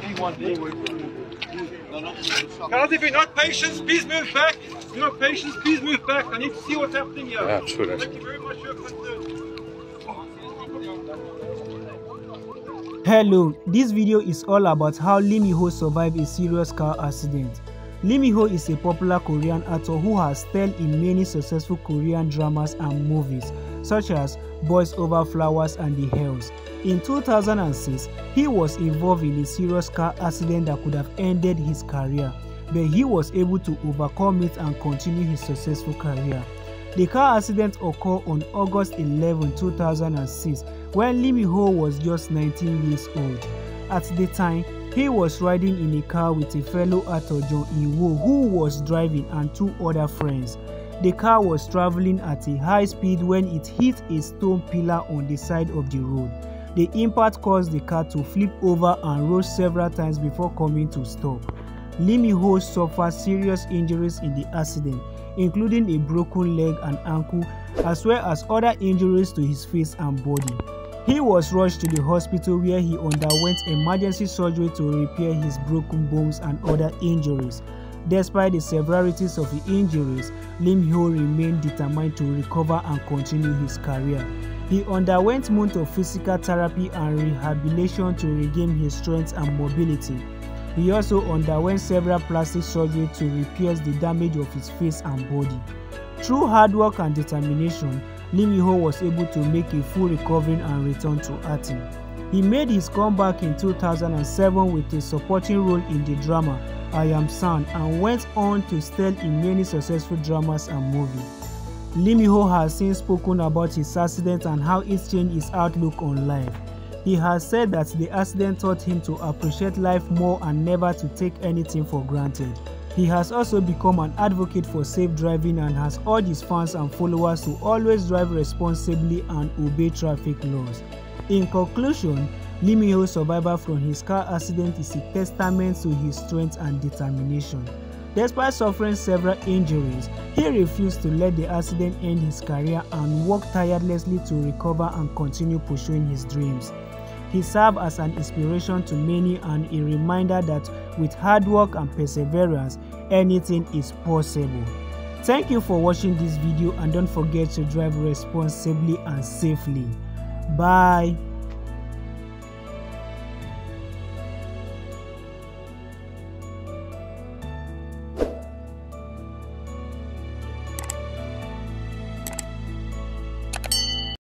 be one day. Guys, if you're not patient, please move back. If you're not patient, please move back. I need to see what's happening here. Absolutely. Thank you very much for your concern. Hello, this video is all about how Lee Min-ho survived a serious car accident. Lee Min-ho is a popular Korean actor who has starred in many successful Korean dramas and movies such as Boys Over Flowers and The Heirs. In 2006, he was involved in a serious car accident that could have ended his career, but he was able to overcome it and continue his successful career. The car accident occurred on August 11, 2006 when Lee Min-ho was just 19 years old. At the time, he was riding in a car with a fellow actor Jung Il-woo who was driving and two other friends. The car was traveling at a high speed when it hit a stone pillar on the side of the road. The impact caused the car to flip over and roll several times before coming to stop. Lee Min-ho suffered serious injuries in the accident, including a broken leg and ankle, as well as other injuries to his face and body. He was rushed to the hospital where he underwent emergency surgery to repair his broken bones and other injuries. Despite the severities of the injuries, Lim Hyo remained determined to recover and continue his career. He underwent months of physical therapy and rehabilitation to regain his strength and mobility. He also underwent several plastic surgery to repair the damage of his face and body. Through hard work and determination, Lee Min-ho was able to make a full recovery and return to acting. He made his comeback in 2007 with a supporting role in the drama I Am Sam and went on to star in many successful dramas and movies. Lee Min-ho has since spoken about his accident and how it changed his outlook on life. He has said that the accident taught him to appreciate life more and never to take anything for granted. He has also become an advocate for safe driving and has urged his fans and followers to always drive responsibly and obey traffic laws. In conclusion, Lee Min-ho's survival from his car accident is a testament to his strength and determination. Despite suffering several injuries, he refused to let the accident end his career and worked tirelessly to recover and continue pursuing his dreams. He served as an inspiration to many and a reminder that with hard work and perseverance, anything is possible. Thank you for watching this video and don't forget to drive responsibly and safely. Bye.